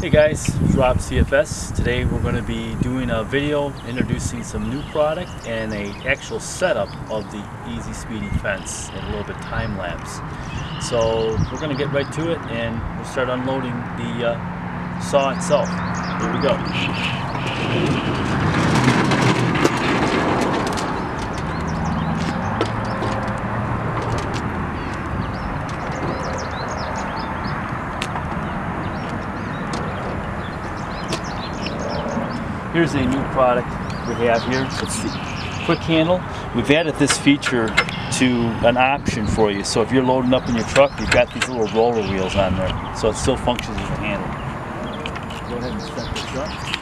Hey guys, it's Rob CFS. Today we're going to be doing a video introducing some new product and a actual setup of the EZ Speedy fence and a little bit time lapse. So we're going to get right to it and we'll start unloading the uh, saw itself. Here we go. Here's a new product we have here. It's the quick handle. We've added this feature to an option for you. So if you're loading up in your truck, you've got these little roller wheels on there. So it still functions as a handle. Go ahead and start this up.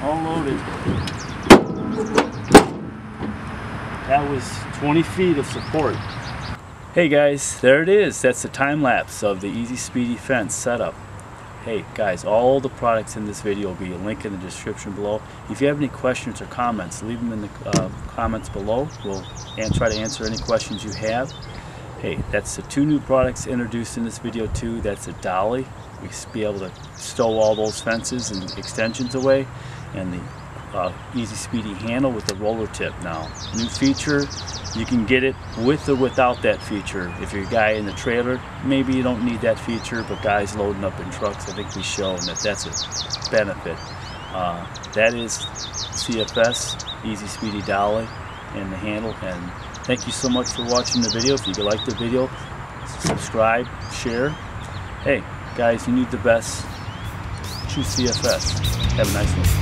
All loaded. That was 20 feet of support. Hey guys, there it is. That's the time lapse of the EZ Speedy Fence setup. Hey guys, all the products in this video will be a link in the description below. If you have any questions or comments, leave them in the uh, comments below. We'll try to answer any questions you have. Hey, that's the two new products introduced in this video too. That's a dolly. We be able to stow all those fences and extensions away and the uh, EZ Speedy handle with the roller tip now. New feature, you can get it with or without that feature. If you're a guy in the trailer, maybe you don't need that feature, but guys loading up in trucks, I think we've shown that that's a benefit. Uh, that is CFS, EZ Speedy Dolly, and the handle. And thank you so much for watching the video. If you like the video, subscribe, share. Hey, guys, you need the best. Choose CFS. Have a nice one.